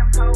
Hey.